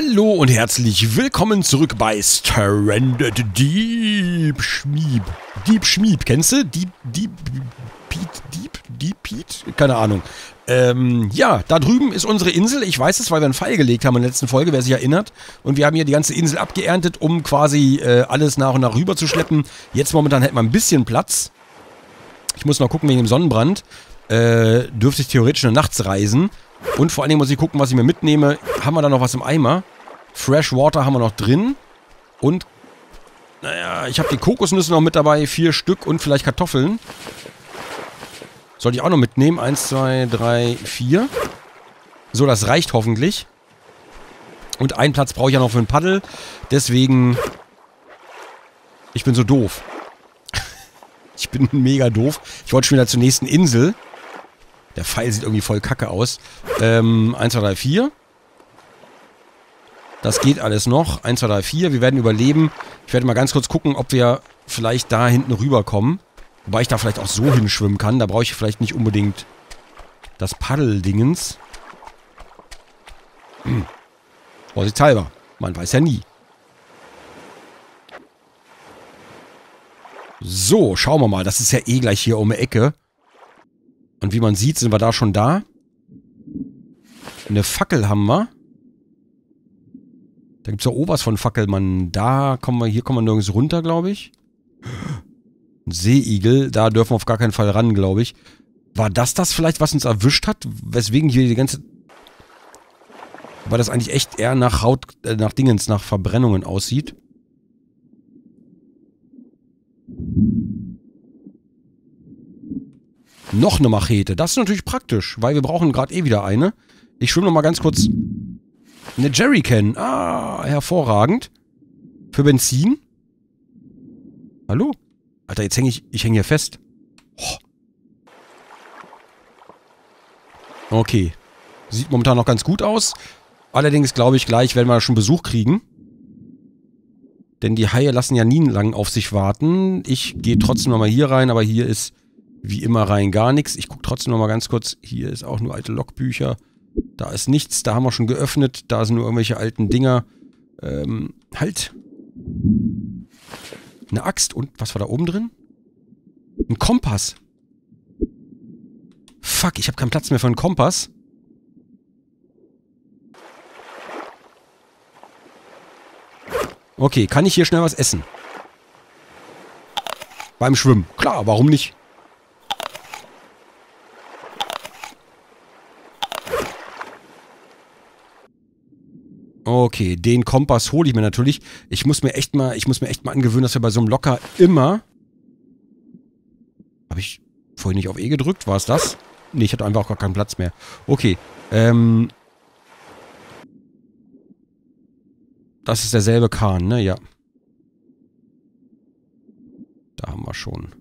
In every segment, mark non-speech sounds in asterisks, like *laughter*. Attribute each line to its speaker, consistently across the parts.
Speaker 1: Hallo und herzlich willkommen zurück bei Stranded Deep Schmieb. Deep Schmieb, kennst du? Deep, Deep, Piet, Deep, Deep Piet? Keine Ahnung. Ähm, ja, da drüben ist unsere Insel. Ich weiß es, weil wir einen Pfeil gelegt haben in der letzten Folge, wer sich erinnert. Und wir haben hier die ganze Insel abgeerntet, um quasi äh, alles nach und nach rüber zu schleppen. Jetzt momentan hätten wir ein bisschen Platz. Ich muss noch gucken wegen dem Sonnenbrand. Äh, dürfte ich theoretisch nur nachts reisen. Und vor allen Dingen muss ich gucken, was ich mir mitnehme. Haben wir da noch was im Eimer? Fresh Water haben wir noch drin. Und, naja, ich habe die Kokosnüsse noch mit dabei. Vier Stück und vielleicht Kartoffeln. Sollte ich auch noch mitnehmen. Eins, zwei, drei, vier. So, das reicht hoffentlich. Und einen Platz brauche ich ja noch für ein Paddel. Deswegen... Ich bin so doof. *laughs* ich bin mega doof. Ich wollte schon wieder zur nächsten Insel. Der Pfeil sieht irgendwie voll kacke aus. Ähm, 1, 2, 3, 4. Das geht alles noch. 1, 2, 3, 4. Wir werden überleben. Ich werde mal ganz kurz gucken, ob wir vielleicht da hinten rüberkommen. Wobei ich da vielleicht auch so hinschwimmen kann. Da brauche ich vielleicht nicht unbedingt das Paddeldingens. *clears throat* Vorsichtshalber. Man weiß ja nie. So, schauen wir mal. Das ist ja eh gleich hier um die Ecke. Und wie man sieht, sind wir da schon da. Eine Fackel haben wir. Da gibt es ja Obers von Fackelmann. Da kommen wir, hier kommen wir nirgends runter, glaube ich. Ein Seeigel, da dürfen wir auf gar keinen Fall ran, glaube ich. War das das vielleicht, was uns erwischt hat? Weswegen hier die ganze... Weil das eigentlich echt eher nach Haut, äh, nach Dingens, nach Verbrennungen aussieht. Noch eine Machete. Das ist natürlich praktisch, weil wir brauchen gerade eh wieder eine. Ich schwimme noch mal ganz kurz. Eine Jerrycan. Ah, hervorragend. Für Benzin. Hallo? Alter, jetzt hänge ich, ich hänge hier fest. Oh. Okay. Sieht momentan noch ganz gut aus. Allerdings glaube ich gleich, werden wir schon Besuch kriegen. Denn die Haie lassen ja nie lang auf sich warten. Ich gehe trotzdem nochmal hier rein, aber hier ist wie immer rein gar nichts. Ich gucke trotzdem nochmal ganz kurz. Hier ist auch nur alte Logbücher. Da ist nichts. Da haben wir schon geöffnet. Da sind nur irgendwelche alten Dinger. Ähm, halt. Eine Axt. Und was war da oben drin? Ein Kompass. Fuck, ich habe keinen Platz mehr für einen Kompass. Okay, kann ich hier schnell was essen? Beim Schwimmen. Klar, warum nicht? Okay, den Kompass hole ich mir natürlich. Ich muss mir echt mal, ich muss mir echt mal angewöhnen, dass wir bei so einem Locker immer... Habe ich vorhin nicht auf E gedrückt? War es das? Nee, ich hatte einfach auch gar keinen Platz mehr. Okay, ähm... Das ist derselbe Kahn, ne? Ja. Da haben wir schon.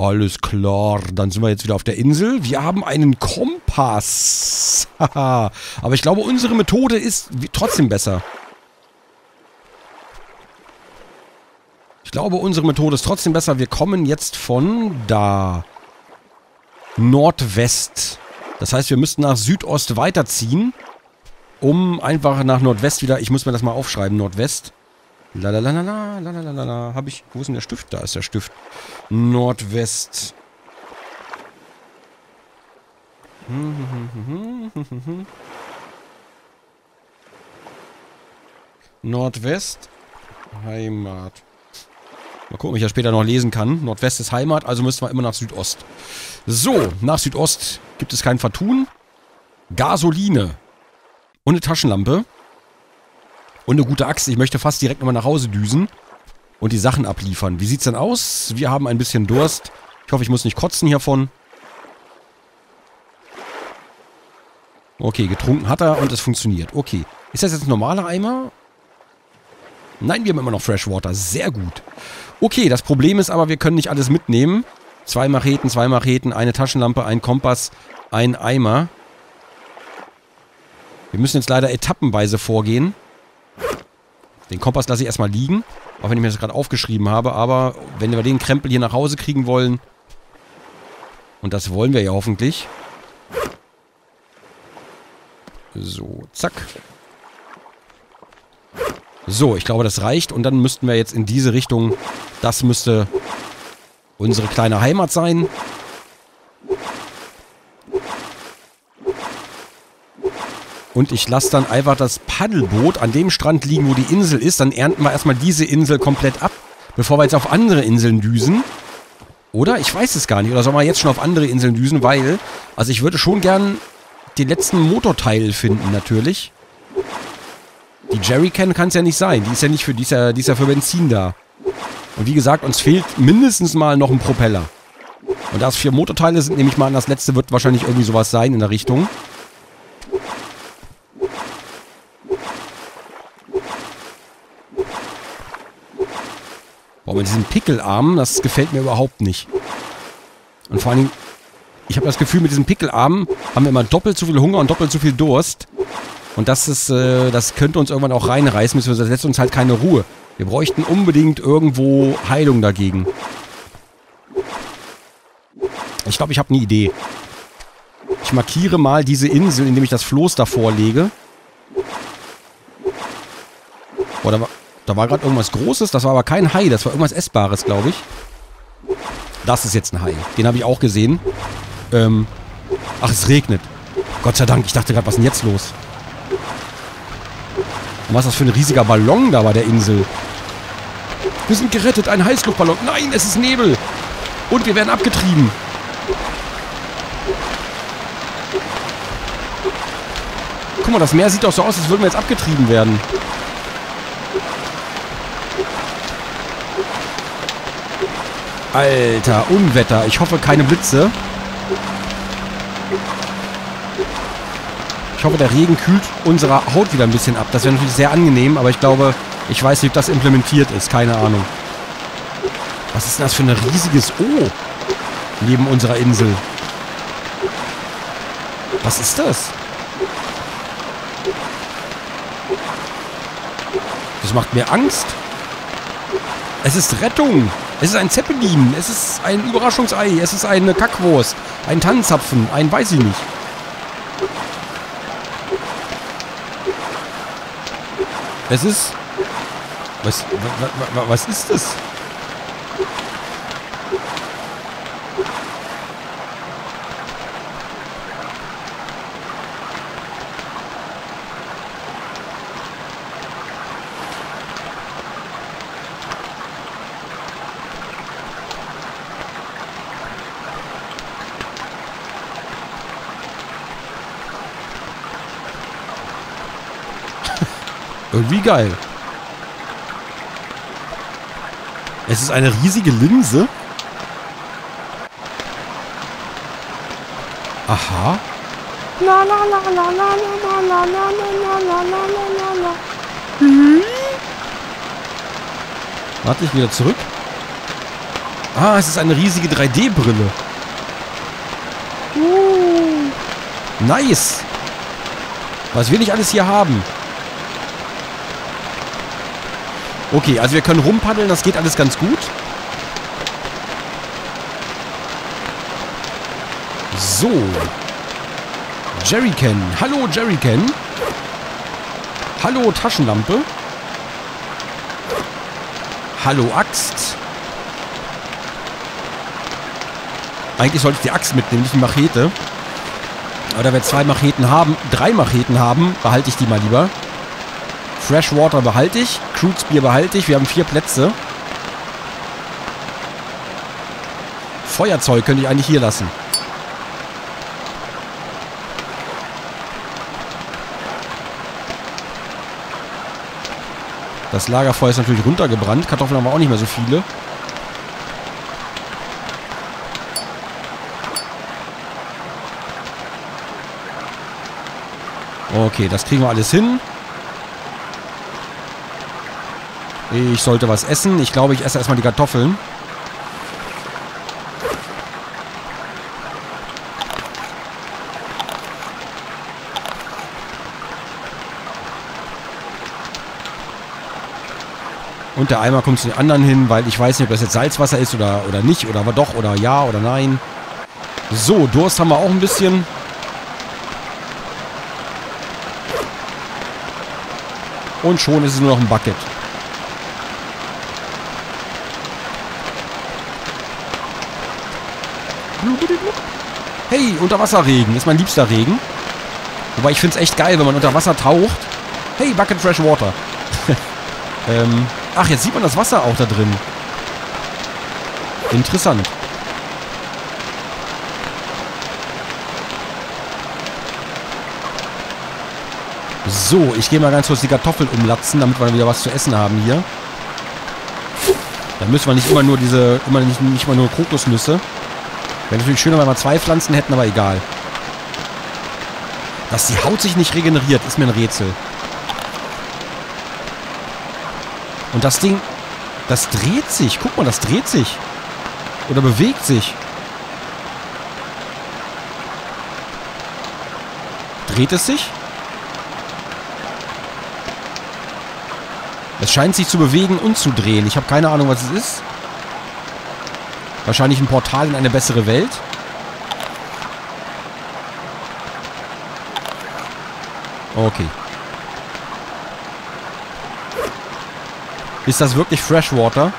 Speaker 1: Alles klar, dann sind wir jetzt wieder auf der Insel. Wir haben einen Kompass. *laughs* Aber ich glaube, unsere Methode ist trotzdem besser. Ich glaube, unsere Methode ist trotzdem besser. Wir kommen jetzt von da. Nordwest. Das heißt, wir müssten nach Südost weiterziehen, um einfach nach Nordwest wieder... Ich muss mir das mal aufschreiben, Nordwest. Lalalala, lalalala. Habe ich. Wo ist denn der Stift? Da ist der Stift. Nordwest. Nordwest. Heimat. Mal gucken, ob ich das später noch lesen kann. Nordwest ist Heimat, also müssen wir immer nach Südost. So, nach Südost gibt es kein Vertun. Gasoline. Und eine Taschenlampe. Und eine gute Axt. Ich möchte fast direkt nochmal nach Hause düsen und die Sachen abliefern. Wie sieht's denn aus? Wir haben ein bisschen Durst. Ich hoffe, ich muss nicht kotzen hiervon. Okay, getrunken hat er und es funktioniert. Okay. Ist das jetzt ein normaler Eimer? Nein, wir haben immer noch Freshwater. Sehr gut. Okay, das Problem ist aber, wir können nicht alles mitnehmen. Zwei Macheten, zwei Macheten, eine Taschenlampe, ein Kompass, ein Eimer. Wir müssen jetzt leider etappenweise vorgehen. Den Kompass lasse ich erstmal liegen. Auch wenn ich mir das gerade aufgeschrieben habe. Aber wenn wir den Krempel hier nach Hause kriegen wollen. Und das wollen wir ja hoffentlich. So, zack. So, ich glaube, das reicht. Und dann müssten wir jetzt in diese Richtung, das müsste unsere kleine Heimat sein. Und ich lasse dann einfach das Paddelboot an dem Strand liegen, wo die Insel ist. Dann ernten wir erstmal diese Insel komplett ab, bevor wir jetzt auf andere Inseln düsen. Oder? Ich weiß es gar nicht. Oder sollen wir jetzt schon auf andere Inseln düsen? Weil, also ich würde schon gern den letzten Motorteil finden, natürlich. Die Jerrycan kann es ja nicht sein. Die ist ja nicht für, die ist ja, die ist ja für Benzin da. Und wie gesagt, uns fehlt mindestens mal noch ein Propeller. Und da es vier Motorteile sind, nehme ich mal an, das letzte wird wahrscheinlich irgendwie sowas sein in der Richtung. Boah, mit diesen Pickelarmen, das gefällt mir überhaupt nicht. Und vor allen Dingen, ich habe das Gefühl, mit diesen Pickelarmen haben wir immer doppelt so viel Hunger und doppelt so viel Durst. Und das ist, äh, das könnte uns irgendwann auch reinreißen, beziehungsweise das lässt uns halt keine Ruhe. Wir bräuchten unbedingt irgendwo Heilung dagegen. Ich glaube, ich habe eine Idee. Ich markiere mal diese Insel, indem ich das Floß davor lege. Boah, da war, da war gerade irgendwas Großes. Das war aber kein Hai. Das war irgendwas Essbares, glaube ich. Das ist jetzt ein Hai. Den habe ich auch gesehen. Ähm, ach, es regnet. Gott sei Dank. Ich dachte gerade, was ist denn jetzt los? Und was ist das für ein riesiger Ballon da bei der Insel? Wir sind gerettet. Ein Heißluftballon. Nein, es ist Nebel. Und wir werden abgetrieben. Guck mal, das Meer sieht doch so aus, als würden wir jetzt abgetrieben werden. Alter, Unwetter. Ich hoffe, keine Blitze. Ich hoffe, der Regen kühlt unsere Haut wieder ein bisschen ab. Das wäre natürlich sehr angenehm, aber ich glaube, ich weiß nicht, ob das implementiert ist. Keine Ahnung. Was ist denn das für ein riesiges O neben unserer Insel? Was ist das? Das macht mir Angst. Es ist Rettung. Es ist ein Zeppelin. Es ist ein Überraschungsei. Es ist eine Kackwurst. Ein Tannenzapfen. Ein weiß ich nicht. Es ist... Was, was, was ist das? Irgendwie geil. Es ist eine riesige Linse. Aha. La la la la la la la la la la la la la hm? Warte ich wieder zurück. Ah, es ist eine riesige 3D-Brille. Uh. Nice. Was will ich alles hier haben? Okay, also wir können rumpaddeln, das geht alles ganz gut. So. Jerrycan. Hallo Jerrycan. Hallo Taschenlampe. Hallo Axt. Eigentlich sollte ich die Axt mitnehmen, nicht die Machete. Aber da wir zwei Macheten haben, drei Macheten haben, behalte ich die mal lieber. Freshwater behalte ich. Crude behalte ich. Wir haben vier Plätze. Feuerzeug könnte ich eigentlich hier lassen. Das Lagerfeuer ist natürlich runtergebrannt. Kartoffeln haben wir auch nicht mehr so viele. Okay, das kriegen wir alles hin. Ich sollte was essen. Ich glaube, ich esse erstmal die Kartoffeln. Und der Eimer kommt zu den anderen hin, weil ich weiß nicht, ob das jetzt Salzwasser ist oder, oder nicht. Oder aber doch oder ja oder nein. So, Durst haben wir auch ein bisschen. Und schon ist es nur noch ein Bucket. Hey, Unterwasserregen. Ist mein liebster Regen. Wobei ich finde es echt geil, wenn man unter Wasser taucht. Hey, Bucket Fresh Water. *laughs* ähm, ach, jetzt sieht man das Wasser auch da drin. Interessant. So, ich gehe mal ganz kurz die Kartoffeln umlatzen, damit wir wieder was zu essen haben hier. Dann müssen wir nicht immer nur diese, immer nicht, nicht immer nur Kokosnüsse. Wäre natürlich schöner, wenn wir zwei Pflanzen hätten, aber egal. Dass die Haut sich nicht regeneriert, ist mir ein Rätsel. Und das Ding, das dreht sich. Guck mal, das dreht sich. Oder bewegt sich. Dreht es sich? Es scheint sich zu bewegen und zu drehen. Ich habe keine Ahnung, was es ist. Wahrscheinlich ein Portal in eine bessere Welt. Okay. Ist das wirklich Freshwater?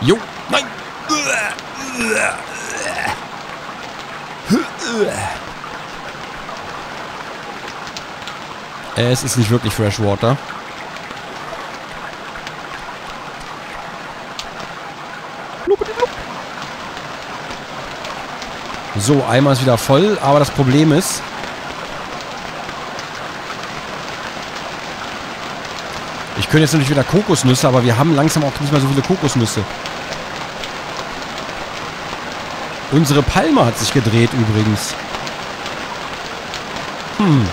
Speaker 1: Jo, nein! Es ist nicht wirklich Freshwater. So, einmal ist wieder voll, aber das Problem ist... Ich könnte jetzt natürlich wieder Kokosnüsse, aber wir haben langsam auch nicht mehr so viele Kokosnüsse. Unsere Palme hat sich gedreht übrigens. Hm.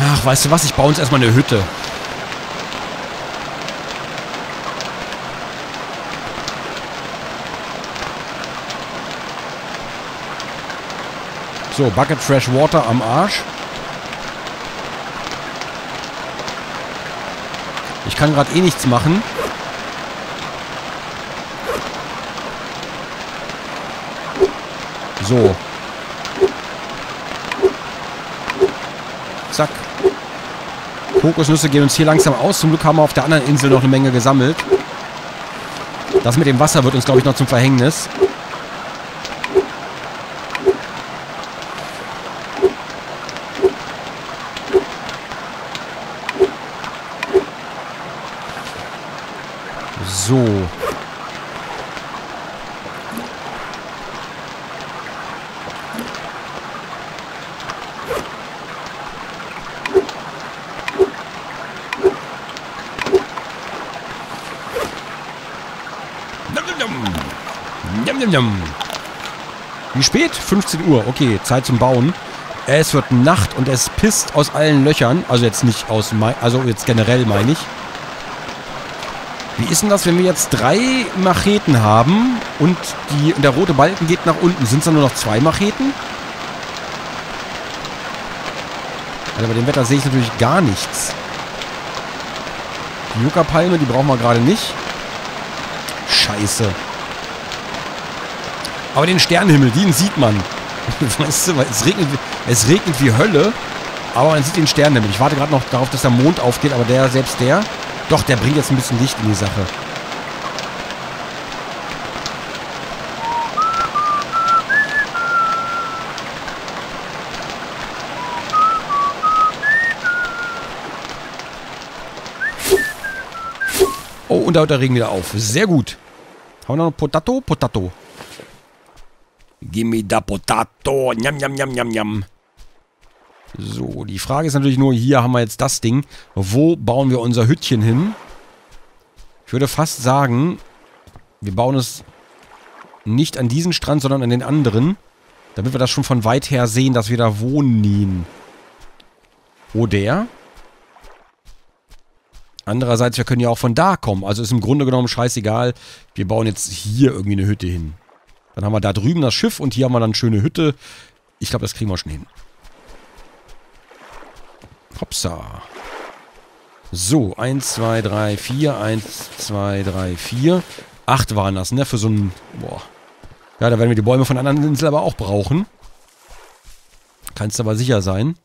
Speaker 1: Ach, weißt du was? Ich baue uns erstmal eine Hütte. So, Bucket Fresh Water am Arsch. Ich kann gerade eh nichts machen. So. Zack. Kokosnüsse gehen uns hier langsam aus. Zum Glück haben wir auf der anderen Insel noch eine Menge gesammelt. Das mit dem Wasser wird uns, glaube ich, noch zum Verhängnis. So. Wie spät? 15 Uhr. Okay, Zeit zum Bauen. Es wird Nacht und es pisst aus allen Löchern. Also jetzt nicht aus... Also jetzt generell meine ich. Wie ist denn das, wenn wir jetzt drei Macheten haben und die, der rote Balken geht nach unten? Sind es dann nur noch zwei Macheten? Also bei dem Wetter sehe ich natürlich gar nichts. Die Yucca-Palme, die brauchen wir gerade nicht. Scheiße. Aber den Sternenhimmel, den sieht man. *laughs* weißt du, es regnet, es regnet wie Hölle, aber man sieht den Sternenhimmel. Ich warte gerade noch darauf, dass der Mond aufgeht, aber der, selbst der doch, der bringt jetzt ein bisschen Licht in die Sache. Oh, und da hört der Regen wieder auf. Sehr gut. Haben wir noch Potato? Potato. Gimme da Potato. Njam, njam, njam, njam, njam. So, die Frage ist natürlich nur, hier haben wir jetzt das Ding. Wo bauen wir unser Hüttchen hin? Ich würde fast sagen, wir bauen es nicht an diesen Strand, sondern an den anderen. Damit wir das schon von weit her sehen, dass wir da wohnen. Oder? Andererseits, wir können ja auch von da kommen. Also ist im Grunde genommen scheißegal. Wir bauen jetzt hier irgendwie eine Hütte hin. Dann haben wir da drüben das Schiff und hier haben wir dann eine schöne Hütte. Ich glaube, das kriegen wir schon hin. Hopsa. So, 1, 2, 3, 4, 1, 2, 3, 4. Acht waren das, ne? Für so ein... Boah. Ja, da werden wir die Bäume von anderen Inseln aber auch brauchen. Kannst aber sicher sein.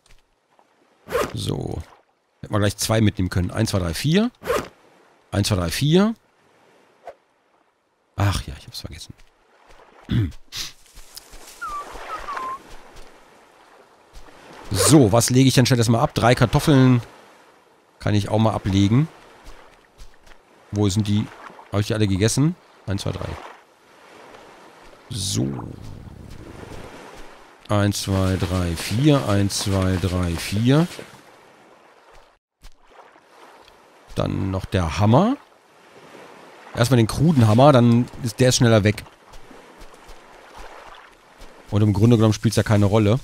Speaker 1: So. Hätten wir gleich zwei mitnehmen können. Eins, zwei, drei, vier. Eins, zwei, drei, vier. Ach ja, ich hab's vergessen. So, was lege ich dann stattdessen mal ab? Drei Kartoffeln kann ich auch mal ablegen. Wo sind die? Habe ich die alle gegessen? Eins, zwei, drei. So. Eins, zwei, drei, vier. Eins, zwei, drei, vier. Dann noch der Hammer. Erstmal den kruden Hammer, dann ist der schneller weg. Und im Grunde genommen spielt es ja keine Rolle.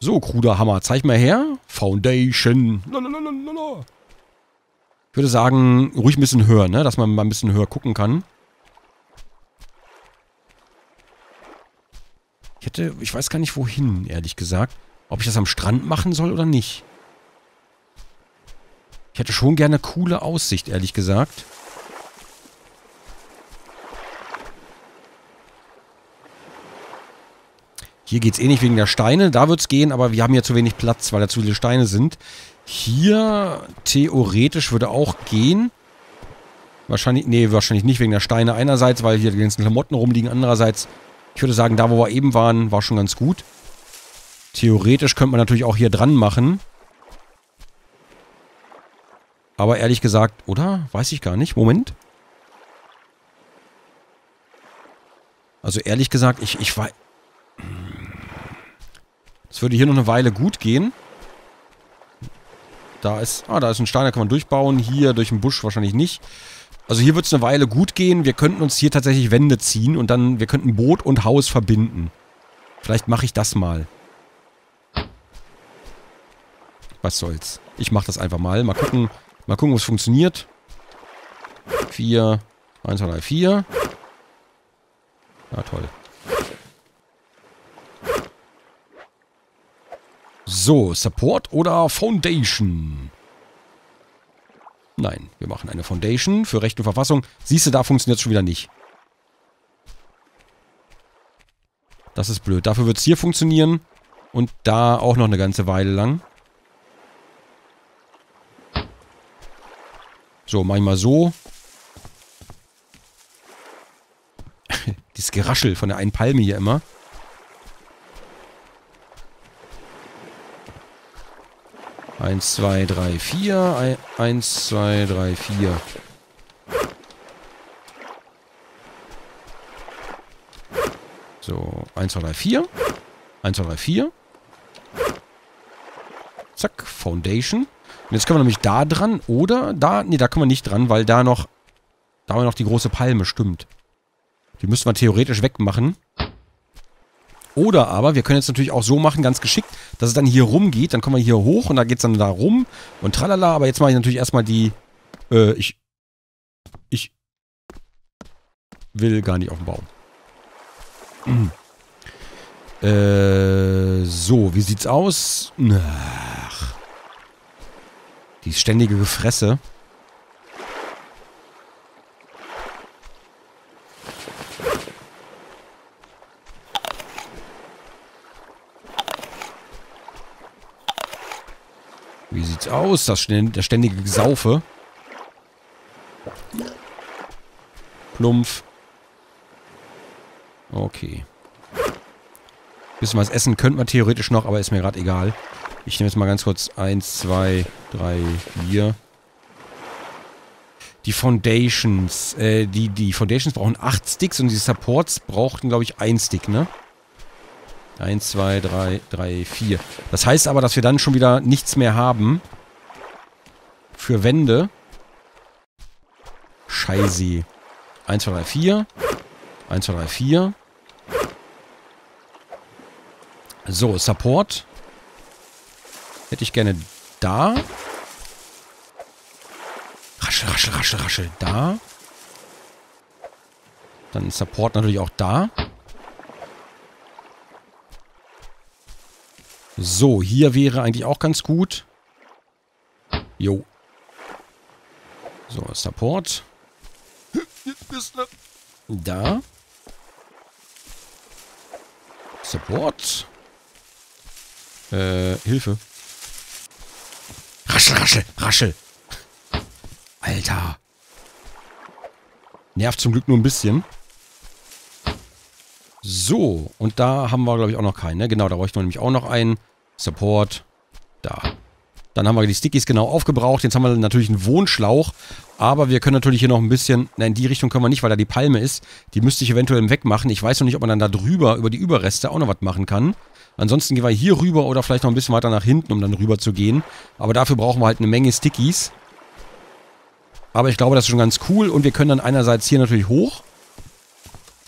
Speaker 1: So, kruder Hammer. Zeig mal her. Foundation. Lalalala. Ich würde sagen, ruhig ein bisschen höher, ne? Dass man mal ein bisschen höher gucken kann. Ich hätte, ich weiß gar nicht wohin, ehrlich gesagt. Ob ich das am Strand machen soll oder nicht. Ich hätte schon gerne coole Aussicht, ehrlich gesagt. Hier geht es eh nicht wegen der Steine. Da wird es gehen, aber wir haben hier zu wenig Platz, weil da zu viele Steine sind. Hier theoretisch würde auch gehen. Wahrscheinlich, nee, wahrscheinlich nicht wegen der Steine einerseits, weil hier die ganzen Klamotten rumliegen. Andererseits, ich würde sagen, da wo wir eben waren, war schon ganz gut. Theoretisch könnte man natürlich auch hier dran machen. Aber ehrlich gesagt, oder? Weiß ich gar nicht. Moment. Also ehrlich gesagt, ich, ich weiß... Es würde hier noch eine Weile gut gehen. Da ist, ah, da ist ein Stein, da kann man durchbauen. Hier durch den Busch wahrscheinlich nicht. Also hier wird es eine Weile gut gehen. Wir könnten uns hier tatsächlich Wände ziehen und dann, wir könnten Boot und Haus verbinden. Vielleicht mache ich das mal. Was soll's. Ich mache das einfach mal. Mal gucken, mal gucken, es funktioniert. 4, 1, 2, 3, 4. Ja, toll. So, Support oder Foundation? Nein, wir machen eine Foundation für Recht und Verfassung. Siehst du, da funktioniert es schon wieder nicht. Das ist blöd. Dafür wird es hier funktionieren. Und da auch noch eine ganze Weile lang. So, mach ich mal so. *laughs* Dieses Geraschel von der einen Palme hier immer. Eins, zwei, drei, vier. Eins, zwei, drei, vier. So, eins, zwei, drei, vier. Eins, zwei, drei, vier. Zack, Foundation. Und jetzt können wir nämlich da dran oder da, nee, da können wir nicht dran, weil da noch, da haben wir noch die große Palme, stimmt. Die müssten wir theoretisch wegmachen. Oder aber, wir können jetzt natürlich auch so machen, ganz geschickt, dass es dann hier rumgeht. Dann kommen wir hier hoch und da geht es dann da rum und tralala. Aber jetzt mache ich natürlich erstmal die, äh, ich, ich will gar nicht auf den Baum. Mhm. *clears throat* Äh, so, wie sieht's aus? Ach. Die ständige Gefresse. Sieht's aus, das, ständige Gesaufe. Plumpf. Okay. Bisschen was essen könnte man theoretisch noch, aber ist mir gerade egal. Ich nehme jetzt mal ganz kurz 1, 2, 3, 4. Die Foundations, äh, die, die Foundations brauchen 8 Sticks und die Supports brauchten, glaube ich, 1 Stick, ne? 1, 2, 3, 3, 4. Das heißt aber, dass wir dann schon wieder nichts mehr haben. Für Wände. Scheiße. 1, 2, 3, 4. 1, 2, 3, 4. So, Support. Hätte ich gerne da. Raschel, raschel, raschel, raschel. Da. Dann Support natürlich auch da. So, hier wäre eigentlich auch ganz gut. Jo. So, Support. Da. Support. Äh, Hilfe. Raschel, raschel, raschel. Alter. Nervt zum Glück nur ein bisschen. So, und da haben wir, glaube ich, auch noch keinen. Ne? Genau, da bräuchten wir nämlich auch noch einen. Support. Da. Dann haben wir die Stickies genau aufgebraucht. Jetzt haben wir natürlich einen Wohnschlauch. Aber wir können natürlich hier noch ein bisschen... Nein, in die Richtung können wir nicht, weil da die Palme ist. Die müsste ich eventuell wegmachen. Ich weiß noch nicht, ob man dann da drüber, über die Überreste auch noch was machen kann. Ansonsten gehen wir hier rüber oder vielleicht noch ein bisschen weiter nach hinten, um dann rüber zu gehen. Aber dafür brauchen wir halt eine Menge Stickies. Aber ich glaube, das ist schon ganz cool. Und wir können dann einerseits hier natürlich hoch.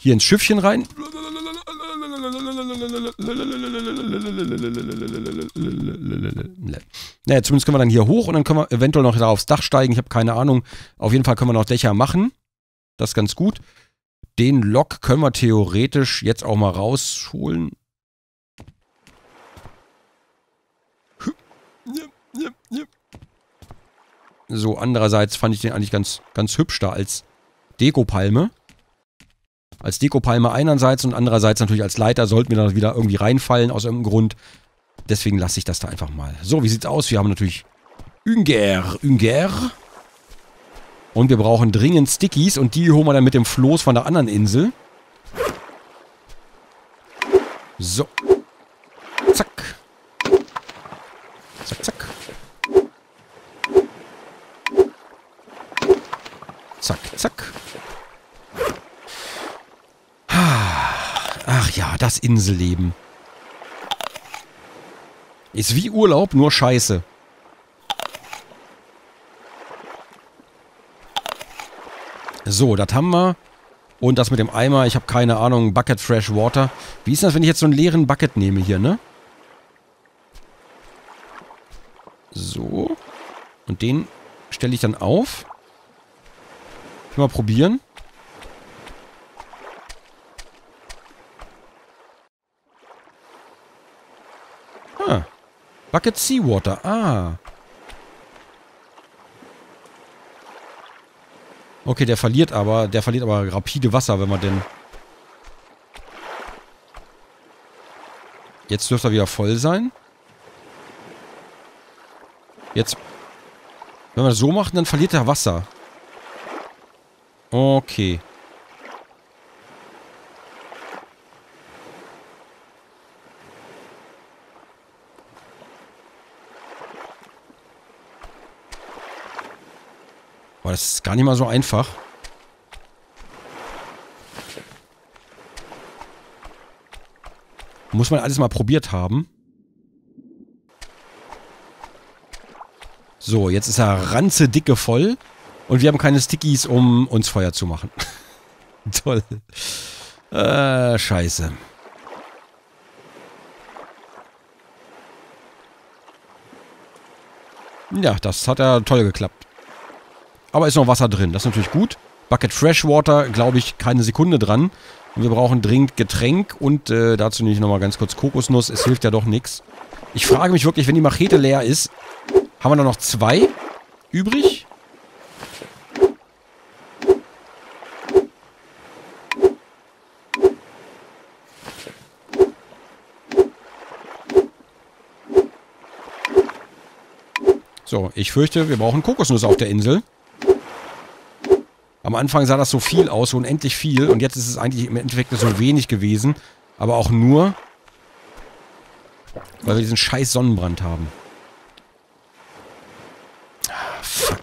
Speaker 1: Hier ins Schiffchen rein. Naja, zumindest können wir dann hier hoch und dann können wir eventuell noch da aufs Dach steigen. Ich habe keine Ahnung. Auf jeden Fall können wir noch Dächer machen. Das ist ganz gut. Den Lock können wir theoretisch jetzt auch mal rausholen. So, andererseits fand ich den eigentlich ganz, ganz hübsch da als Dekopalme. Als Dekopalme einerseits und andererseits natürlich als Leiter sollten wir da wieder irgendwie reinfallen aus irgendeinem Grund. Deswegen lasse ich das da einfach mal. So, wie sieht's aus? Wir haben natürlich Ünger, Ünger. Und wir brauchen dringend Stickies und die holen wir dann mit dem Floß von der anderen Insel. So. Zack. Zack, zack. Zack, zack. Ach ja, das Inselleben. Ist wie Urlaub, nur scheiße. So, das haben wir. Und das mit dem Eimer, ich habe keine Ahnung, Bucket Fresh Water. Wie ist das, wenn ich jetzt so einen leeren Bucket nehme hier, ne? So. Und den stelle ich dann auf. Mal probieren. Ah. Bucket Seawater. Ah. Okay, der verliert aber, der verliert aber rapide Wasser, wenn man den... Jetzt dürfte er wieder voll sein. Jetzt... Wenn wir das so machen, dann verliert er Wasser. Okay. Aber das ist gar nicht mal so einfach. Muss man alles mal probiert haben. So, jetzt ist er ranze dicke voll. Und wir haben keine Stickies, um uns Feuer zu machen. *laughs* Toll. Äh, scheiße. Ja, das hat ja toll geklappt. Aber ist noch Wasser drin, das ist natürlich gut. Bucket Freshwater, glaube ich, keine Sekunde dran. Wir brauchen dringend Getränk und äh, dazu nehme ich nochmal ganz kurz Kokosnuss. Es hilft ja doch nichts. Ich frage mich wirklich, wenn die Machete leer ist, haben wir da noch zwei übrig? So, ich fürchte, wir brauchen Kokosnuss auf der Insel. Am Anfang sah das so viel aus, so unendlich viel. Und jetzt ist es eigentlich im Endeffekt so wenig gewesen. Aber auch nur, weil wir diesen scheiß Sonnenbrand haben. Ah, fuck.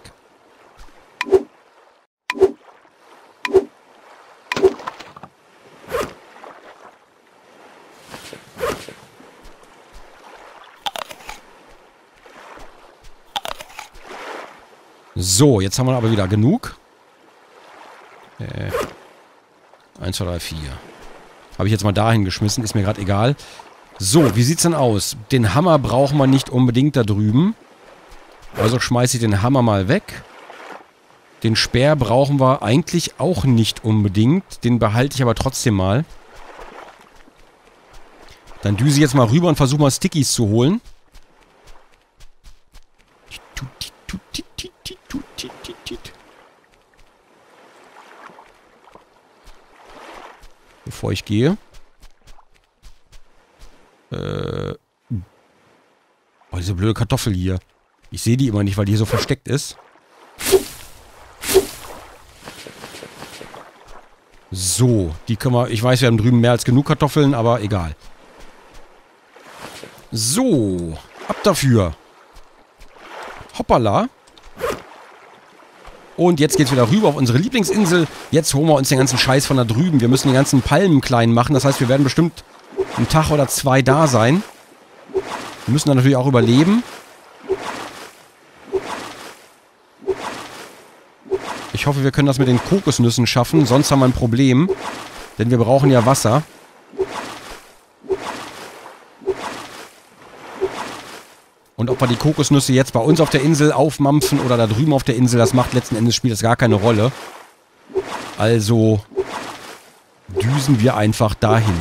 Speaker 1: So, jetzt haben wir aber wieder genug. Äh, 1, 2, 3, 4. Habe ich jetzt mal dahin geschmissen, ist mir gerade egal. So, wie sieht's denn aus? Den Hammer brauchen wir nicht unbedingt da drüben. Also schmeiße ich den Hammer mal weg. Den Speer brauchen wir eigentlich auch nicht unbedingt. Den behalte ich aber trotzdem mal. Dann düse ich jetzt mal rüber und versuche mal Stickies zu holen. Bevor ich gehe. Äh. Oh, diese blöde Kartoffel hier. Ich sehe die immer nicht, weil die hier so versteckt ist. So, die können wir... Ich weiß, wir haben drüben mehr als genug Kartoffeln, aber egal. So, ab dafür. Hoppala. Und jetzt geht's wieder rüber auf unsere Lieblingsinsel. Jetzt holen wir uns den ganzen Scheiß von da drüben. Wir müssen die ganzen Palmen klein machen. Das heißt, wir werden bestimmt einen Tag oder zwei da sein. Wir müssen dann natürlich auch überleben. Ich hoffe, wir können das mit den Kokosnüssen schaffen. Sonst haben wir ein Problem. Denn wir brauchen ja Wasser. Und ob wir die Kokosnüsse jetzt bei uns auf der Insel aufmampfen oder da drüben auf der Insel, das macht letzten Endes spielt das gar keine Rolle. Also düsen wir einfach dahin.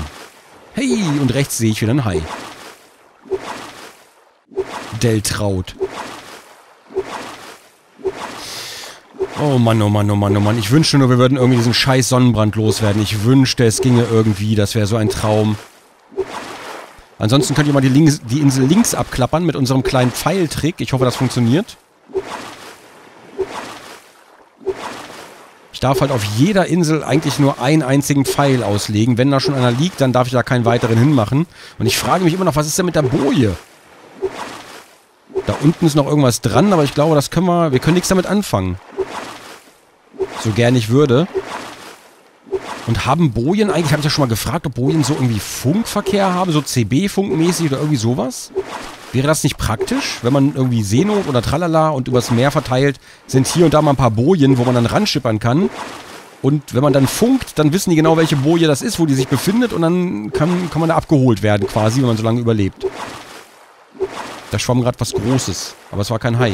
Speaker 1: Hey, und rechts sehe ich wieder ein Hai. Deltraut. Oh Mann, oh Mann, oh Mann, oh Mann. Ich wünschte nur, wir würden irgendwie diesen scheiß Sonnenbrand loswerden. Ich wünschte, es ginge irgendwie. Das wäre so ein Traum. Ansonsten könnt ihr mal die, links, die Insel links abklappern mit unserem kleinen Pfeiltrick. Ich hoffe, das funktioniert. Ich darf halt auf jeder Insel eigentlich nur einen einzigen Pfeil auslegen. Wenn da schon einer liegt, dann darf ich da keinen weiteren hinmachen. Und ich frage mich immer noch, was ist denn mit der Boje? Da unten ist noch irgendwas dran, aber ich glaube, das können wir... Wir können nichts damit anfangen. So gern ich würde. Und haben Bojen eigentlich, habe ich ja schon mal gefragt, ob Bojen so irgendwie Funkverkehr haben, so CB-Funkmäßig oder irgendwie sowas? Wäre das nicht praktisch, wenn man irgendwie Seenot oder Tralala und übers Meer verteilt, sind hier und da mal ein paar Bojen, wo man dann ranschippern kann. Und wenn man dann funkt, dann wissen die genau, welche Boje das ist, wo die sich befindet und dann kann, kann man da abgeholt werden quasi, wenn man so lange überlebt. Da schwamm gerade was Großes, aber es war kein Hai.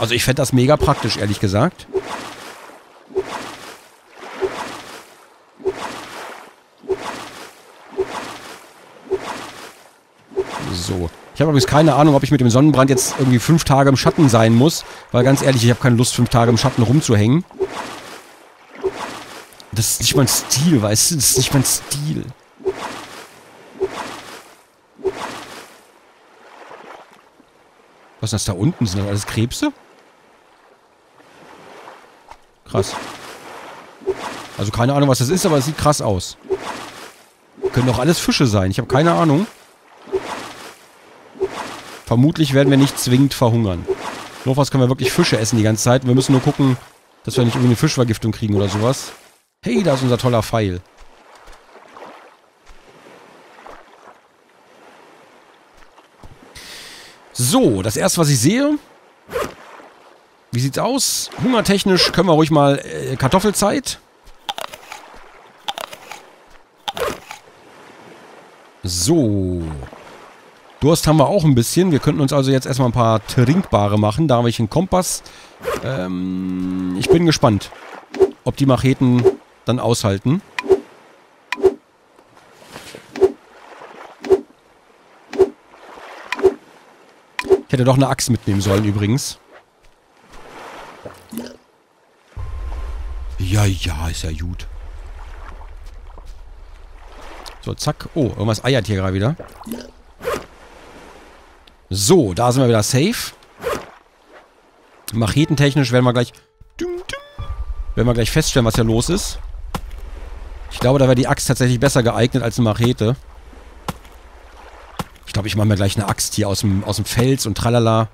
Speaker 1: Also ich fände das mega praktisch, ehrlich gesagt. So. Ich habe übrigens keine Ahnung, ob ich mit dem Sonnenbrand jetzt irgendwie fünf Tage im Schatten sein muss. Weil ganz ehrlich, ich habe keine Lust, fünf Tage im Schatten rumzuhängen. Das ist nicht mein Stil, weißt du? Das ist nicht mein Stil. Was ist das da unten? Sind das alles Krebse? Krass. Also keine Ahnung, was das ist, aber es sieht krass aus. Können doch alles Fische sein. Ich habe keine Ahnung. Vermutlich werden wir nicht zwingend verhungern. Notfalls können wir wirklich Fische essen die ganze Zeit. Wir müssen nur gucken, dass wir nicht irgendwie eine Fischvergiftung kriegen oder sowas. Hey, da ist unser toller Pfeil. So, das erste, was ich sehe. Wie sieht's aus? Hungertechnisch können wir ruhig mal äh, Kartoffelzeit. So. Durst haben wir auch ein bisschen. Wir könnten uns also jetzt erstmal ein paar Trinkbare machen. Da habe ich einen Kompass. Ähm, ich bin gespannt, ob die Macheten dann aushalten. Ich hätte doch eine Axt mitnehmen sollen übrigens. Ja, ja, ist ja gut. So, zack. Oh, irgendwas eiert hier gerade wieder. So, da sind wir wieder safe. Machetentechnisch werden wir gleich... Werden wir gleich feststellen, was hier los ist. Ich glaube, da wäre die Axt tatsächlich besser geeignet als eine Machete. Ich glaube, ich mache mir gleich eine Axt hier aus dem, aus dem Fels und tralala.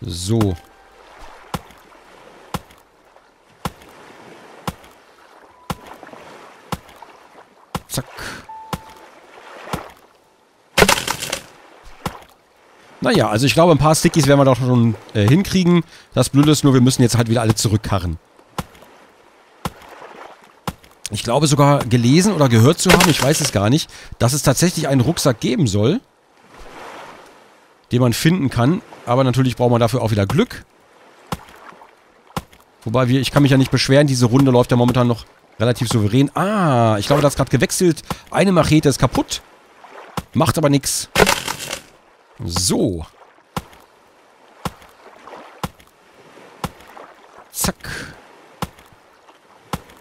Speaker 1: So. Zack. Naja, also ich glaube, ein paar Stickies werden wir doch schon äh, hinkriegen. Das Blöde ist nur, wir müssen jetzt halt wieder alle zurückkarren. Ich glaube sogar gelesen oder gehört zu haben, ich weiß es gar nicht, dass es tatsächlich einen Rucksack geben soll, den man finden kann. Aber natürlich braucht man dafür auch wieder Glück. Wobei wir, ich kann mich ja nicht beschweren, diese Runde läuft ja momentan noch relativ souverän. Ah, ich glaube, das ist gerade gewechselt. Eine Machete ist kaputt. Macht aber nichts. So. Zack.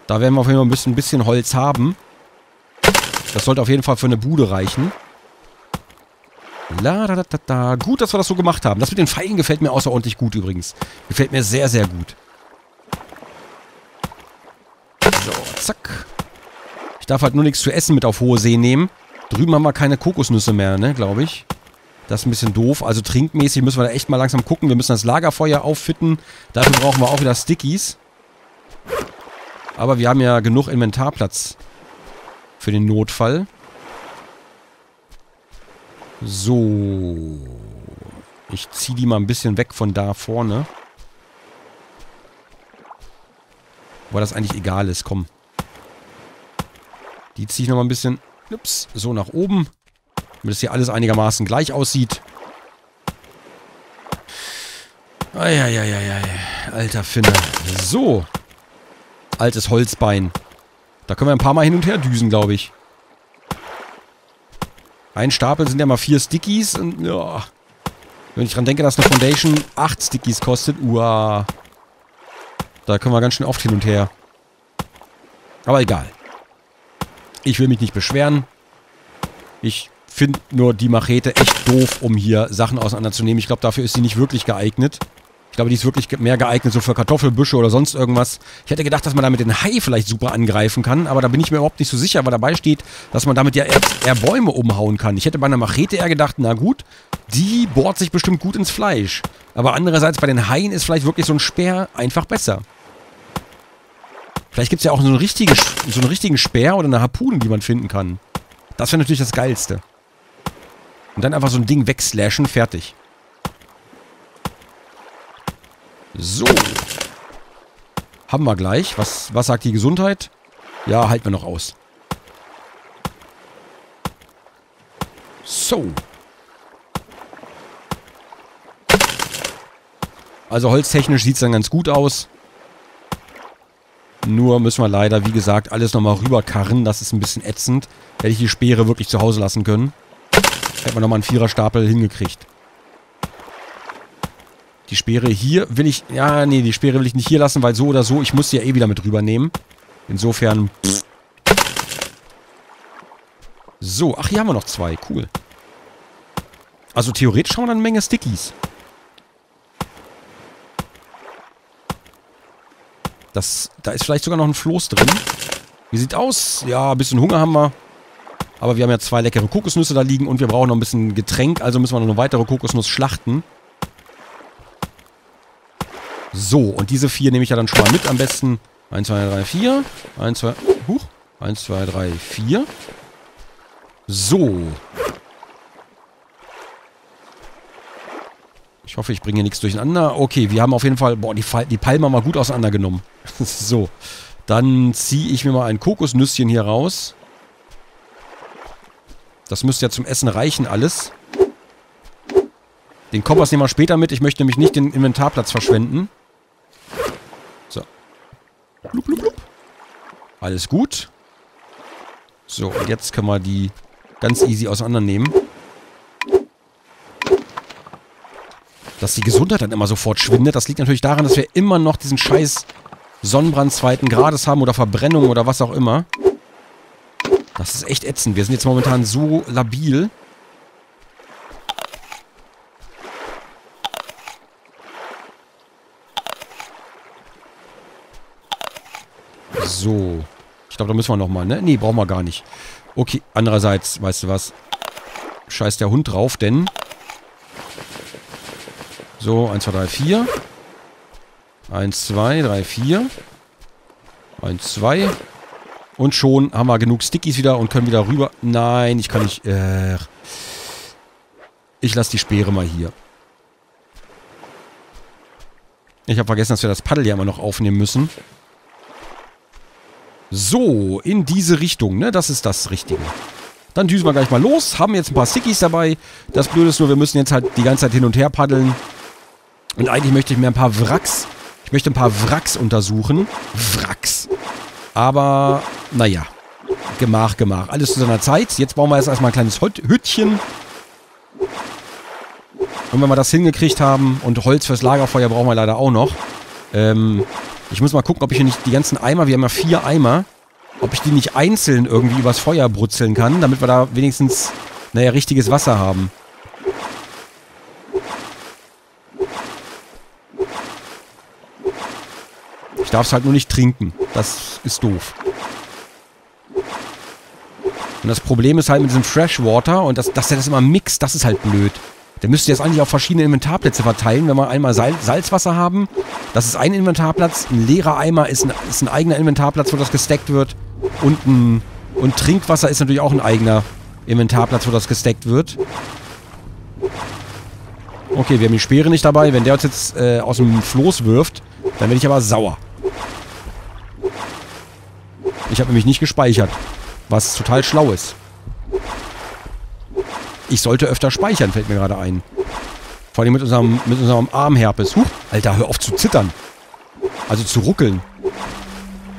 Speaker 1: Da werden wir auf jeden Fall ein bisschen, ein bisschen Holz haben. Das sollte auf jeden Fall für eine Bude reichen. La, da, da, da, da. Gut, dass wir das so gemacht haben. Das mit den Pfeilen gefällt mir außerordentlich gut übrigens. Gefällt mir sehr, sehr gut. So, zack. Ich darf halt nur nichts zu essen mit auf hohe See nehmen. Drüben haben wir keine Kokosnüsse mehr, ne, glaube ich. Das ist ein bisschen doof. Also trinkmäßig müssen wir da echt mal langsam gucken. Wir müssen das Lagerfeuer auffitten. Dafür brauchen wir auch wieder Stickies. Aber wir haben ja genug Inventarplatz für den Notfall. So. Ich ziehe die mal ein bisschen weg von da vorne. Weil das eigentlich egal ist, komm. Die ziehe ich nochmal ein bisschen ups, so nach oben. Damit es hier alles einigermaßen gleich aussieht. Eieieiei. Alter Finne. So. Altes Holzbein. Da können wir ein paar Mal hin und her düsen, glaube ich. Ein Stapel sind ja mal vier Stickies und ja. Wenn ich dran denke, dass eine Foundation acht Stickies kostet, uah. Da können wir ganz schön oft hin und her. Aber egal. Ich will mich nicht beschweren. Ich finde nur die Machete echt doof, um hier Sachen auseinanderzunehmen. Ich glaube, dafür ist sie nicht wirklich geeignet. Ich glaube, die ist wirklich mehr geeignet so für Kartoffelbüsche oder sonst irgendwas. Ich hätte gedacht, dass man damit den Hai vielleicht super angreifen kann, aber da bin ich mir überhaupt nicht so sicher, weil dabei steht, dass man damit ja eher, eher Bäume umhauen kann. Ich hätte bei einer Machete eher gedacht, na gut, die bohrt sich bestimmt gut ins Fleisch. Aber andererseits bei den Haien ist vielleicht wirklich so ein Speer einfach besser. Vielleicht gibt es ja auch so einen, richtigen, so einen richtigen Speer oder eine Harpune, die man finden kann. Das wäre natürlich das Geilste. Und dann einfach so ein Ding wegslashen, fertig. So. Haben wir gleich. Was, was sagt die Gesundheit? Ja, halten wir noch aus. So. Also holztechnisch sieht es dann ganz gut aus. Nur müssen wir leider, wie gesagt, alles nochmal rüberkarren. Das ist ein bisschen ätzend. Hätte ich die Speere wirklich zu Hause lassen können. Hätte man nochmal einen Viererstapel hingekriegt. Die Speere hier will ich... Ja, nee, die Speere will ich nicht hier lassen, weil so oder so, ich muss sie ja eh wieder mit rübernehmen. Insofern... So, ach, hier haben wir noch zwei. Cool. Also theoretisch haben wir dann eine Menge Stickies. Das, da ist vielleicht sogar noch ein Floß drin. Wie sieht aus? Ja, ein bisschen Hunger haben wir. Aber wir haben ja zwei leckere Kokosnüsse da liegen und wir brauchen noch ein bisschen Getränk. Also müssen wir noch eine weitere Kokosnuss schlachten. So, und diese vier nehme ich ja dann schon mal mit am besten. 1, 2, 3, 4. 1, 2, huch. 1, 2, 3, 4. So. Ich hoffe, ich bringe hier nichts durcheinander. Okay, wir haben auf jeden Fall, boah, die, die Palme mal gut auseinandergenommen. *laughs* so, dann ziehe ich mir mal ein Kokosnüsschen hier raus. Das müsste ja zum Essen reichen alles. Den Kompass nehmen wir später mit. Ich möchte nämlich nicht den Inventarplatz verschwenden. So. Blub, blub, blub. Alles gut. So, und jetzt können wir die ganz easy auseinandernehmen. dass die Gesundheit dann immer sofort schwindet. Das liegt natürlich daran, dass wir immer noch diesen scheiß Sonnenbrand zweiten Grades haben oder Verbrennung oder was auch immer. Das ist echt ätzend. Wir sind jetzt momentan so labil. So. Ich glaube, da müssen wir nochmal, ne? Nee, brauchen wir gar nicht. Okay, andererseits, weißt du was? Scheiß der Hund drauf, denn so, 1, 2, 3, 4. 1, 2, 3, 4. 1, 2. Und schon haben wir genug Stickies wieder und können wieder rüber. Nein, ich kann nicht. Äh, ich lasse die Speere mal hier. Ich habe vergessen, dass wir das Paddel ja immer noch aufnehmen müssen. So, in diese Richtung, ne? Das ist das Richtige. Dann düsen wir gleich mal los. Haben jetzt ein paar Stickies dabei. Das Blöde ist nur, wir müssen jetzt halt die ganze Zeit hin und her paddeln. Und eigentlich möchte ich mir ein paar Wracks, ich möchte ein paar Wracks untersuchen. Wracks. Aber, naja. Gemach, Gemach. Alles zu seiner Zeit. Jetzt bauen wir jetzt erstmal ein kleines Hüttchen. Und wenn wir das hingekriegt haben, und Holz fürs Lagerfeuer brauchen wir leider auch noch, ähm, Ich muss mal gucken, ob ich hier nicht die ganzen Eimer, wir haben ja vier Eimer, ob ich die nicht einzeln irgendwie übers Feuer brutzeln kann, damit wir da wenigstens, naja, richtiges Wasser haben. Ich darf es halt nur nicht trinken. Das ist doof. Und das Problem ist halt mit diesem Freshwater und das, dass er das immer mixt, das ist halt blöd. Der müsste jetzt eigentlich auf verschiedene Inventarplätze verteilen, wenn wir einmal Sal Salzwasser haben. Das ist ein Inventarplatz, ein leerer Eimer ist ein, ist ein eigener Inventarplatz, wo das gesteckt wird. Und, ein, und Trinkwasser ist natürlich auch ein eigener Inventarplatz, wo das gesteckt wird. Okay, wir haben die Speere nicht dabei. Wenn der uns jetzt äh, aus dem Floß wirft, dann werde ich aber sauer. Ich habe nämlich nicht gespeichert. Was total schlau ist. Ich sollte öfter speichern, fällt mir gerade ein. Vor allem mit unserem, mit unserem Armherpes. Huch, Alter, hör auf zu zittern. Also zu ruckeln.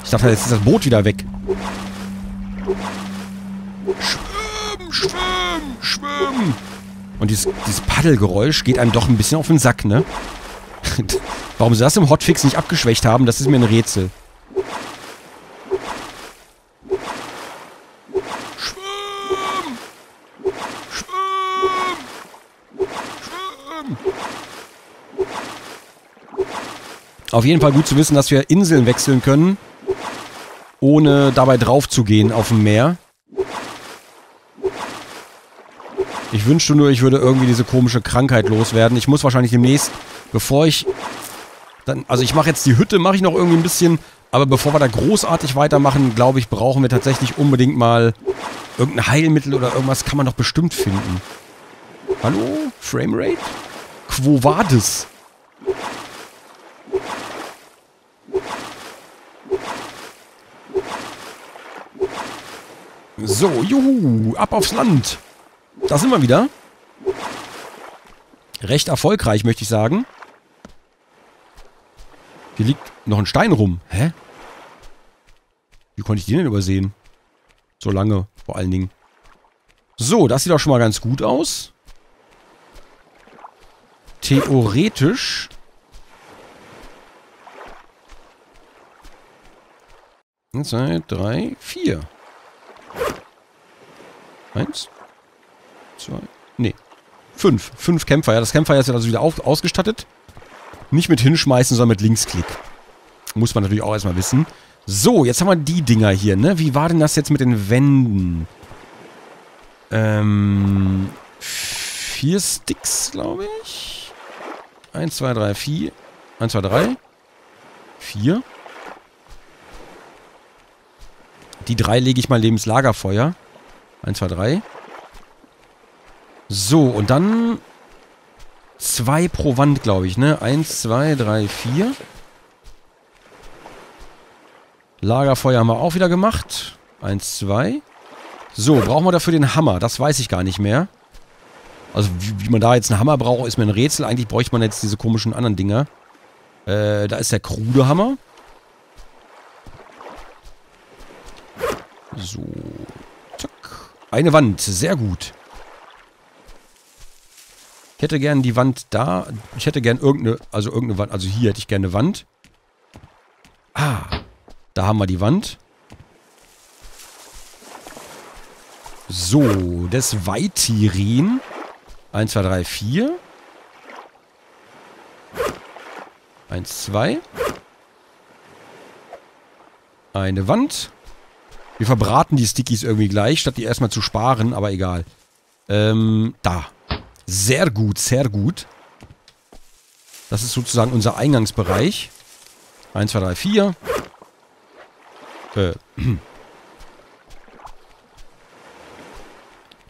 Speaker 1: Ich dachte, jetzt ist das Boot wieder weg. Schwimmen, schwimmen, schwimmen. Und dieses, dieses Paddelgeräusch geht einem doch ein bisschen auf den Sack, ne? *laughs* Warum sie das im Hotfix nicht abgeschwächt haben, das ist mir ein Rätsel. Auf jeden Fall gut zu wissen, dass wir Inseln wechseln können, ohne dabei drauf zu gehen auf dem Meer. Ich wünschte nur, ich würde irgendwie diese komische Krankheit loswerden. Ich muss wahrscheinlich demnächst, bevor ich... Dann, also ich mache jetzt die Hütte, mache ich noch irgendwie ein bisschen... Aber bevor wir da großartig weitermachen, glaube ich, brauchen wir tatsächlich unbedingt mal irgendein Heilmittel oder irgendwas kann man doch bestimmt finden. Hallo? Framerate? Quo vadis? So, juhu, ab aufs Land. Da sind wir wieder. Recht erfolgreich, möchte ich sagen. Hier liegt noch ein Stein rum. Hä? Wie konnte ich den denn übersehen? So lange, vor allen Dingen. So, das sieht doch schon mal ganz gut aus. Theoretisch... Eins, zwei, drei, vier. Eins. Zwei. Nee. Fünf. Fünf Kämpfer. Ja, das Kämpfer ist ja also wieder auf, ausgestattet. Nicht mit hinschmeißen, sondern mit Linksklick. Muss man natürlich auch erstmal wissen. So, jetzt haben wir die Dinger hier, ne? Wie war denn das jetzt mit den Wänden? Ähm... Vier Sticks, glaube ich. Eins, zwei, drei, vier. Eins, zwei, drei. Vier. Die drei lege ich mal neben das Lagerfeuer. 1, 2, 3. So, und dann zwei pro Wand, glaube ich, ne? 1, 2, 3, 4. Lagerfeuer haben wir auch wieder gemacht. 1, 2. So, brauchen wir dafür den Hammer? Das weiß ich gar nicht mehr. Also, wie, wie man da jetzt einen Hammer braucht, ist mir ein Rätsel. Eigentlich bräuchte man jetzt diese komischen anderen Dinger. Äh, da ist der krude Hammer. So, eine Wand, sehr gut. Ich hätte gern die Wand da. Ich hätte gern irgendeine, also irgendeine Wand, also hier hätte ich gerne eine Wand. Ah, da haben wir die Wand. So, des Weitirin. 1, 2, 3, 4. 1, 2. Eine Wand. Wir verbraten die Stickies irgendwie gleich, statt die erstmal zu sparen, aber egal. Ähm, da. Sehr gut, sehr gut. Das ist sozusagen unser Eingangsbereich. 1, 2, 3, 4. Äh. *clears throat*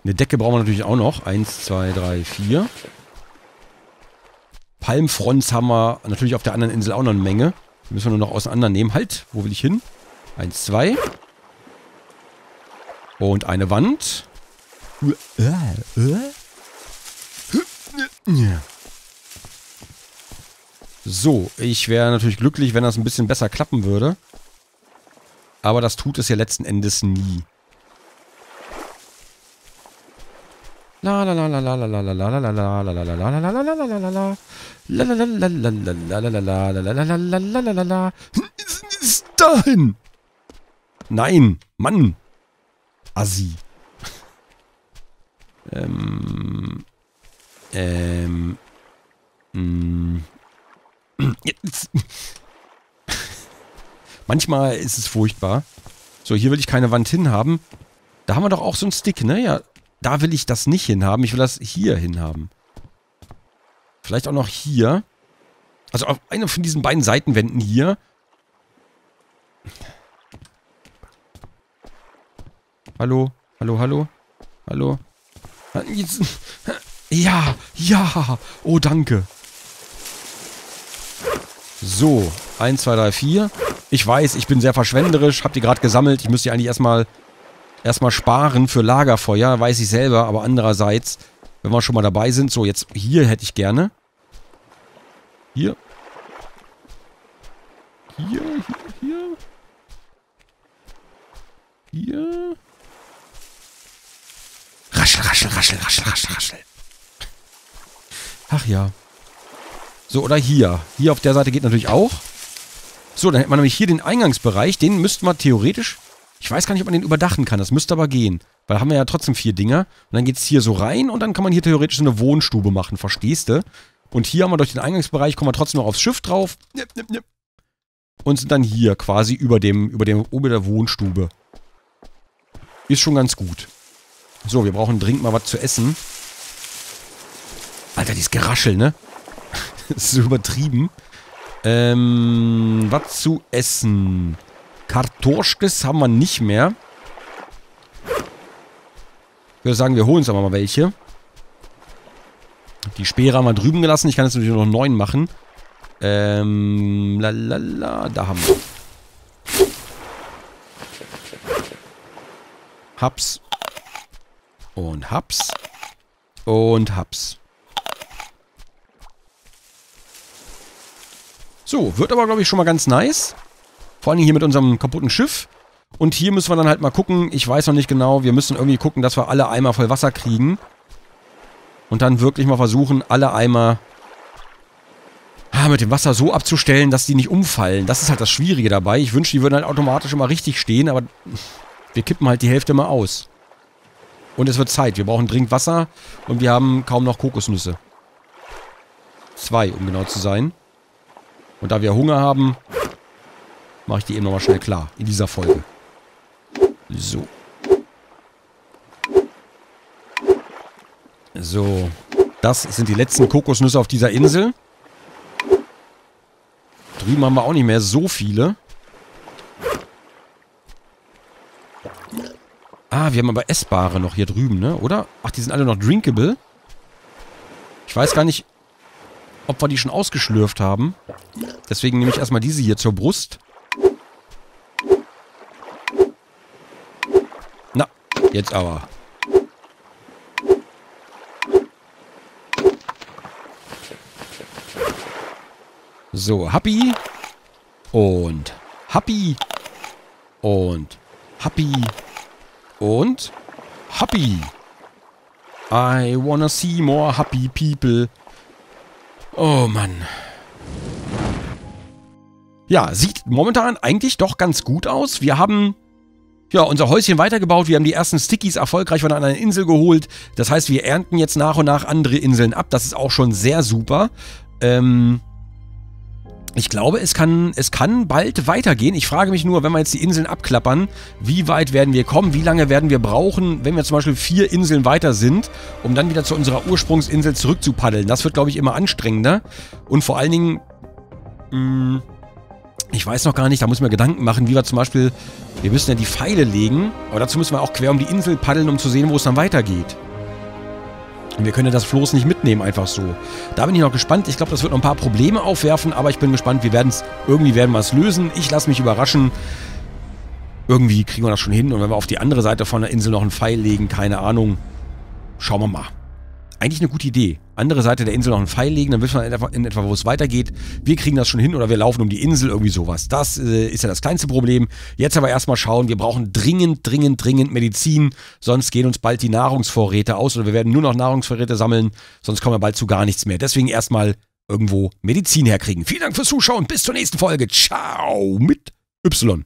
Speaker 1: Eine Decke brauchen wir natürlich auch noch. 1, 2, 3, 4. Palmfronts haben wir natürlich auf der anderen Insel auch noch eine Menge. Die müssen wir nur noch auseinandernehmen. Halt, wo will ich hin? 1, 2. Und eine Wand. So, ich wäre natürlich glücklich, wenn das ein bisschen besser klappen würde. Aber das tut es ja letzten Endes nie. La! Nein, Mann. Assi. ähm. Ähm. Mh. Jetzt. Manchmal ist es furchtbar. So, hier will ich keine Wand hinhaben. Da haben wir doch auch so einen Stick, ne? Ja, da will ich das nicht hinhaben. Ich will das hier hinhaben. Vielleicht auch noch hier. Also auf einer von diesen beiden Seitenwänden hier. Hallo? Hallo, hallo? Hallo? Ja, ja. Oh, danke. So, 1, 2, 3, 4. Ich weiß, ich bin sehr verschwenderisch. Habt ihr gerade gesammelt. Ich müsste eigentlich erstmal erstmal sparen für Lagerfeuer. Weiß ich selber. Aber andererseits, wenn wir schon mal dabei sind. So, jetzt hier hätte ich gerne. Hier. Hier, hier, hier. Hier. Raschel, raschel, raschel, raschel, raschel, raschel. Ach ja. So, oder hier. Hier auf der Seite geht natürlich auch. So, dann hätte man nämlich hier den Eingangsbereich. Den müsste man theoretisch... Ich weiß gar nicht, ob man den überdachen kann. Das müsste aber gehen. Weil haben wir ja trotzdem vier Dinger. Und dann geht es hier so rein und dann kann man hier theoretisch so eine Wohnstube machen. Verstehst du? Und hier haben wir durch den Eingangsbereich, kommen wir trotzdem noch aufs Schiff drauf. Und sind dann hier quasi über dem, über dem, über der Wohnstube. Ist schon ganz gut. So, wir brauchen dringend mal was zu essen. Alter, dieses Geraschel, ne? *laughs* das ist übertrieben. Ähm, was zu essen? Kartorschkes haben wir nicht mehr. Ich würde sagen, wir holen uns aber mal welche. Die Speere haben wir drüben gelassen. Ich kann jetzt natürlich noch neun machen. Ähm, lalala, da haben wir. Haps. Und Haps. Und Haps. So, wird aber, glaube ich, schon mal ganz nice. Vor allem hier mit unserem kaputten Schiff. Und hier müssen wir dann halt mal gucken. Ich weiß noch nicht genau. Wir müssen irgendwie gucken, dass wir alle Eimer voll Wasser kriegen. Und dann wirklich mal versuchen, alle Eimer ah, mit dem Wasser so abzustellen, dass die nicht umfallen. Das ist halt das Schwierige dabei. Ich wünschte, die würden halt automatisch immer richtig stehen, aber wir kippen halt die Hälfte mal aus. Und es wird Zeit. Wir brauchen dringend Wasser und wir haben kaum noch Kokosnüsse. Zwei, um genau zu sein. Und da wir Hunger haben, mache ich die eben nochmal schnell klar. In dieser Folge. So. So. Das sind die letzten Kokosnüsse auf dieser Insel. Drüben haben wir auch nicht mehr so viele. Ah, wir haben aber Essbare noch hier drüben, ne? Oder? Ach, die sind alle noch drinkable. Ich weiß gar nicht, ob wir die schon ausgeschlürft haben. Deswegen nehme ich erstmal diese hier zur Brust. Na, jetzt aber. So, Happy. Und Happy. Und Happy. Und Happy. I wanna see more happy people. Oh Mann. Ja, sieht momentan eigentlich doch ganz gut aus. Wir haben ja, unser Häuschen weitergebaut. Wir haben die ersten Stickies erfolgreich von einer Insel geholt. Das heißt, wir ernten jetzt nach und nach andere Inseln ab. Das ist auch schon sehr super. Ähm, ich glaube, es kann, es kann bald weitergehen. Ich frage mich nur, wenn wir jetzt die Inseln abklappern, wie weit werden wir kommen? Wie lange werden wir brauchen, wenn wir zum Beispiel vier Inseln weiter sind, um dann wieder zu unserer Ursprungsinsel zurückzupaddeln? Das wird, glaube ich, immer anstrengender. Und vor allen Dingen, mh, mm, ich weiß noch gar nicht, da müssen wir Gedanken machen, wie wir zum Beispiel, wir müssen ja die Pfeile legen, aber dazu müssen wir auch quer um die Insel paddeln, um zu sehen, wo es dann weitergeht. Und wir können das Floß nicht mitnehmen, einfach so. Da bin ich noch gespannt. Ich glaube, das wird noch ein paar Probleme aufwerfen, aber ich bin gespannt. Wir werden es, irgendwie werden wir es lösen. Ich lasse mich überraschen. Irgendwie kriegen wir das schon hin. Und wenn wir auf die andere Seite von der Insel noch einen Pfeil legen, keine Ahnung. Schauen wir mal eigentlich eine gute Idee. Andere Seite der Insel noch einen Pfeil legen, dann wissen wir in etwa, wo es weitergeht. Wir kriegen das schon hin oder wir laufen um die Insel, irgendwie sowas. Das äh, ist ja das kleinste Problem. Jetzt aber erstmal schauen, wir brauchen dringend, dringend, dringend Medizin, sonst gehen uns bald die Nahrungsvorräte aus oder wir werden nur noch Nahrungsvorräte sammeln, sonst kommen wir bald zu gar nichts mehr. Deswegen erstmal irgendwo Medizin herkriegen. Vielen Dank fürs Zuschauen, bis zur nächsten Folge. Ciao mit Y.